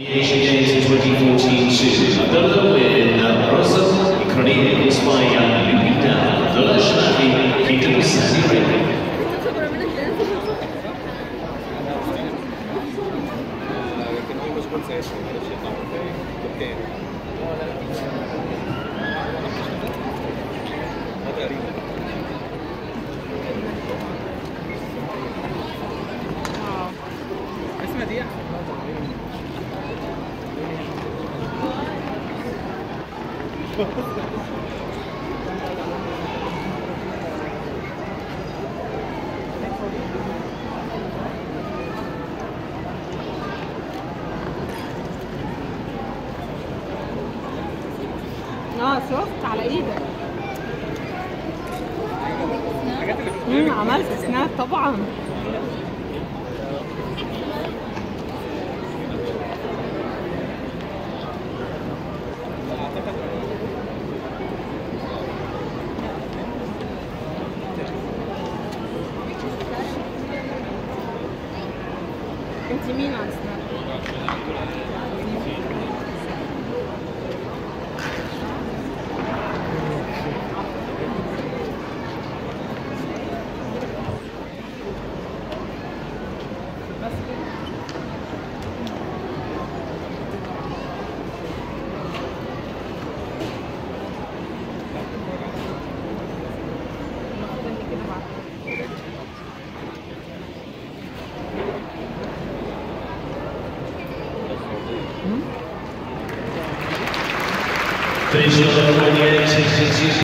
The Games in 2014 Another win, Rosa is by Lupita Dolashnavi, Peter Sani Ray. آه شفت على إيدك. عملت سناب طبعا. 15 minutos, né? Thank Третье